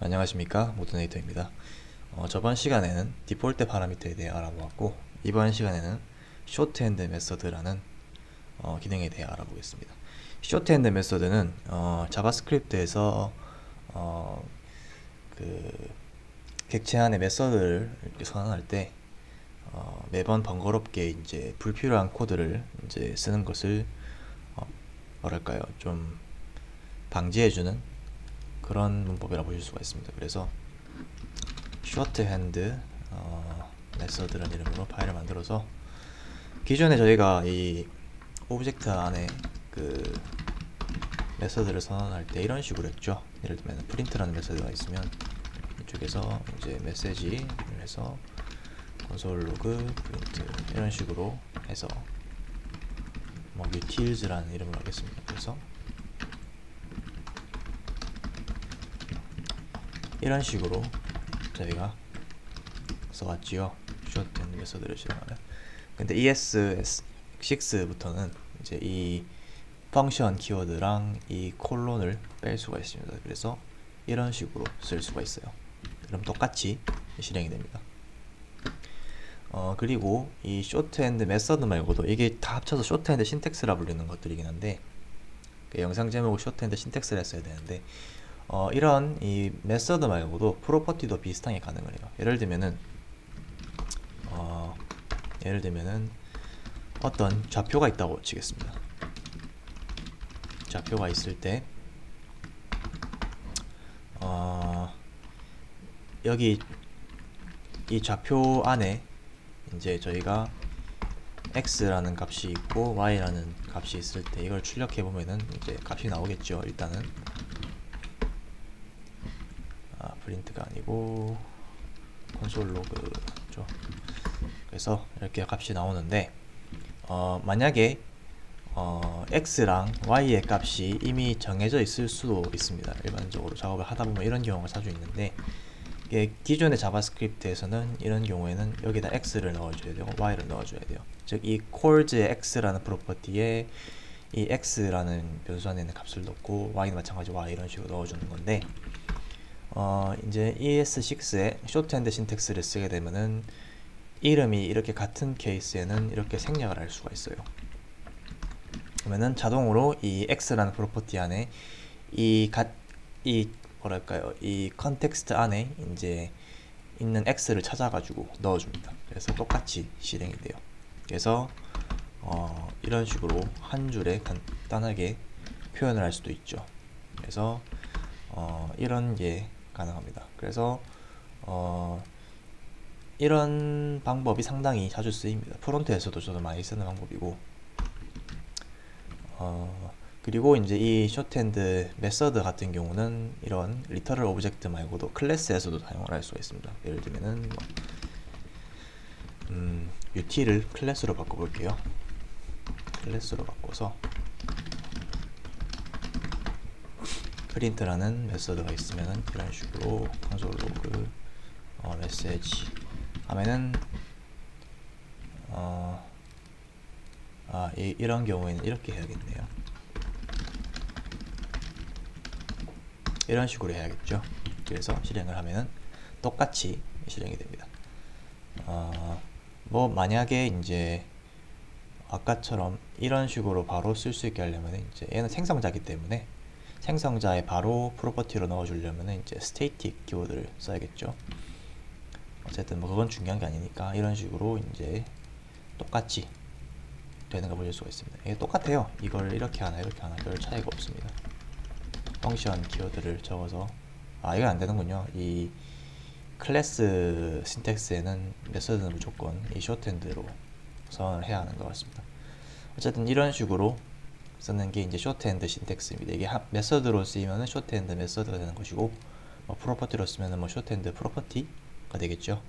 안녕하십니까? 모드네이터입니다. 어, 저번 시간에는 디폴트 파라미터에 대해 알아보았고 이번 시간에는 shorthand method라는 어, 기능에 대해 알아보겠습니다. shorthand method는 어, JavaScript에서 어, 그 객체 안에 method를 이렇게 선언할 때 어, 매번 번거롭게 이제 불필요한 코드를 이제 쓰는 것을 어, 뭐랄까요? 좀 방지해주는 그런 문법이라고 보실 수가 있습니다. 그래서 shorthand 어, method라는 이름으로 파일을 만들어서 기존에 저희가 이 object 안에 그 method를 선언할 때 이런 식으로 했죠. 예를 들면 print라는 method가 있으면 이쪽에서 이제 메시지를 해서 console log print 이런 식으로 해서 뭐 utils라는 이름을 하겠습니다. 그래서 이런 식으로 저희가 써왔지요. shorthand 메서드를 실행하면. 근데 ES6부터는 이제 이 펑션 키워드랑 이 콜론을 뺄 수가 있습니다. 그래서 이런 식으로 쓸 수가 있어요. 그럼 똑같이 실행이 됩니다. 어, 그리고 이 shorthand method 말고도 이게 다 합쳐서 shorthand syntax라 불리는 것들이긴 한데 그 영상 제목을 shorthand syntax를 했어야 되는데 어, 이런 이 method 말고도 property도 비슷하게 가능을 해요. 예를 들면은 어, 예를 들면은 어떤 좌표가 있다고 치겠습니다. 좌표가 있을 때 어, 여기 이 좌표 안에 이제 저희가 x라는 값이 있고 y라는 값이 있을 때 이걸 출력해 보면은 이제 값이 나오겠죠. 일단은 아, 프린트가 아니고 콘솔 로그죠. 그래서 이렇게 값이 나오는데 어, 만약에 어, x랑 y의 값이 이미 정해져 있을 수도 있습니다. 일반적으로 작업을 하다 보면 이런 경우가 자주 있는데 기존의 JavaScript에서는 이런 경우에는 여기다 x를 넣어줘야 되고 y를 넣어줘야 돼요. 즉 이 coords의 x라는 property에 이 x라는 변수 안에 있는 값을 넣고 y는 마찬가지 y 이런 식으로 넣어주는 건데 어, 이제 ES6에 shorthand syntax를 쓰게 되면은 이름이 이렇게 같은 케이스에는 이렇게 생략을 할 수가 있어요. 그러면은 자동으로 이 x라는 property 안에 이 갓, 이 뭐랄까요, 이 context 안에 이제 있는 x를 찾아가지고 넣어줍니다. 그래서 똑같이 실행이 돼요. 그래서 어, 이런 식으로 한 줄에 간단하게 표현을 할 수도 있죠. 그래서 어, 이런 게 가능합니다. 그래서 어, 이런 방법이 상당히 자주 쓰입니다. front에서도 저도 많이 쓰는 방법이고 어, 그리고 이제 이 shorthand method 같은 경우는 이런 literal object 말고도 class에서도 사용을 할 수가 있습니다. 예를 들면은 뭐, 음, util을 class로 바꿔볼게요. class로 바꿔서 print라는 method가 있으면은 이런 식으로 console log 어, 메시지 하면은 어, 아, 이, 이런 경우에는 이렇게 해야겠네요. 이런 식으로 해야겠죠. 그래서 실행을 하면은 똑같이 실행이 됩니다. 어, 뭐 만약에 이제 아까처럼 이런 식으로 바로 쓸 수 있게 하려면 이제 얘는 생성자기 때문에 생성자에 바로 프로퍼티로 넣어주려면 이제 스테이틱 키워드를 써야겠죠. 어쨌든 뭐 그건 중요한 게 아니니까 이런 식으로 이제 똑같이 되는 걸 보실 수가 있습니다. 이게 똑같아요. 이걸 이렇게 하나 이렇게 하나 별 차이가 없습니다. function 키워드를 적어서 아 이건 안 되는군요. 이 class syntax에는 method는 무조건 이 shorthand로 선언을 해야 하는 것 같습니다. 어쨌든 이런 식으로 쓰는 게 이제 shorthand syntax입니다. 이게 method로 쓰이면은 shorthand method가 되는 것이고 뭐 프로퍼티로 쓰면은 뭐 쇼트핸드 프로퍼티가 되겠죠.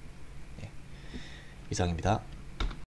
네. 이상입니다.